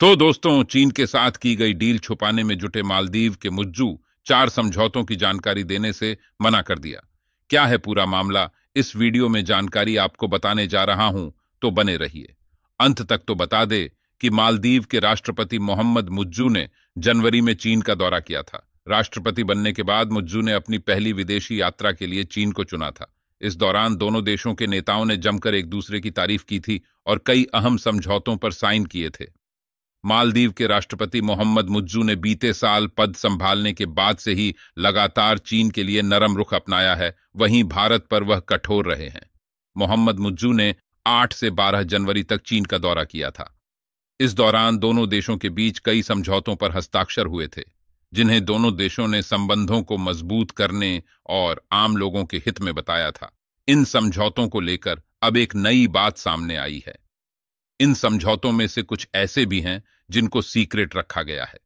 तो दोस्तों, चीन के साथ की गई डील छुपाने में जुटे मालदीव के मुज्जू चार समझौतों की जानकारी देने से मना कर दिया। क्या है पूरा मामला? इस वीडियो में जानकारी आपको बताने जा रहा हूँ तो बने रहिए। अंत तक तो बता दे कि मालदीव के राष्ट्रपति मोहम्मद मुज्जू ने जनवरी में चीन का दौरा किया था। राष्ट्रपति बनने के बाद मुज्जू ने अपनी पहली विदेशी यात्रा के लिए चीन को चुना था। इस दौरान दोनों देशों के नेताओं ने जमकर एक दूसरे की तारीफ़ की थी और कई अहम समझौतों पर साइन किए थे। मालदीव के राष्ट्रपति मोहम्मद मुज्जू ने बीते साल पद संभालने के बाद से ही लगातार चीन के लिए नरम रुख अपनाया है। वहीं भारत पर वह कठोर रहे हैं। मोहम्मद मुज्जू ने 8 से 12 जनवरी तक चीन का दौरा किया था। इस दौरान दोनों देशों के बीच कई समझौतों पर हस्ताक्षर हुए थे, जिन्हें दोनों देशों ने संबंधों को मज़बूत करने और आम लोगों के हित में बताया था। इन समझौतों को लेकर अब एक नई बात सामने आई है। इन समझौतों में से कुछ ऐसे भी हैं जिनको सीक्रेट रखा गया है।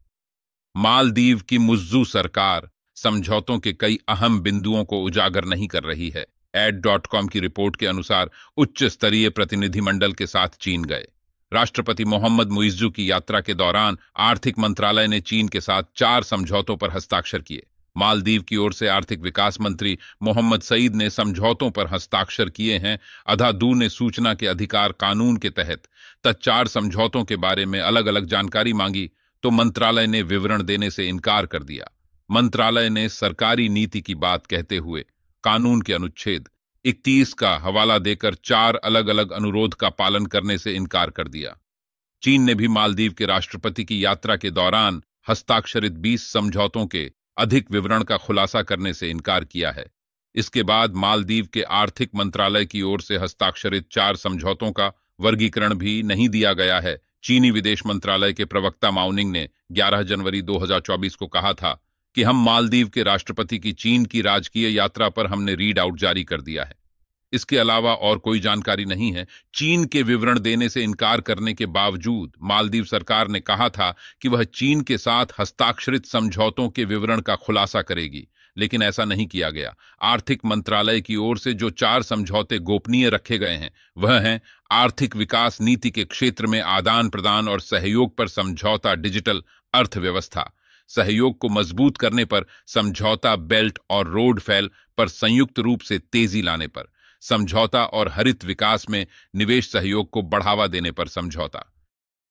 मालदीव की मुज्जू सरकार समझौतों के कई अहम बिंदुओं को उजागर नहीं कर रही है। एड डॉट कॉम की रिपोर्ट के अनुसार उच्च स्तरीय प्रतिनिधिमंडल के साथ चीन गए। राष्ट्रपति मोहम्मद मुइज्जू की यात्रा के दौरान आर्थिक मंत्रालय ने चीन के साथ चार समझौतों पर हस्ताक्षर किए। मालदीव की ओर से आर्थिक विकास मंत्री मोहम्मद सईद ने समझौतों पर हस्ताक्षर किए हैं। अधादू ने सूचना के अधिकार कानून के तहत। तत्चार समझौतों के बारे में अलग अलग जानकारी मांगी तो मंत्रालय ने विवरण देने से इनकार कर दिया। मंत्रालय ने सरकारी नीति की बात कहते हुए कानून के अनुच्छेद 31 का हवाला देकर चार अलग अलग अनुरोध का पालन करने से इनकार कर दिया। चीन ने भी मालदीव के राष्ट्रपति की यात्रा के दौरान हस्ताक्षरित 20 समझौतों के अधिक विवरण का खुलासा करने से इनकार किया है। इसके बाद मालदीव के आर्थिक मंत्रालय की ओर से हस्ताक्षरित चार समझौतों का वर्गीकरण भी नहीं दिया गया है। चीनी विदेश मंत्रालय के प्रवक्ता माउनिंग ने 11 जनवरी 2024 को कहा था कि हम मालदीव के राष्ट्रपति की चीन की राजकीय यात्रा पर हमने रीड आउट जारी कर दिया है। इसके अलावा और कोई जानकारी नहीं है। चीन के विवरण देने से इनकार करने के बावजूद मालदीव सरकार ने कहा था कि वह चीन के साथ हस्ताक्षरित समझौतों के विवरण का खुलासा करेगी, लेकिन ऐसा नहीं किया गया। आर्थिक मंत्रालय की ओर से जो चार समझौते गोपनीय रखे गए हैं, वह हैं आर्थिक विकास नीति के क्षेत्र में आदान प्रदान और सहयोग पर समझौता डिजिटल अर्थव्यवस्था। सहयोग को मज़बूत करने पर समझौता बेल्ट और रोड फैल पर संयुक्त रूप से तेज़ी लाने पर। समझौता और हरित विकास में निवेश सहयोग को बढ़ावा देने पर समझौता।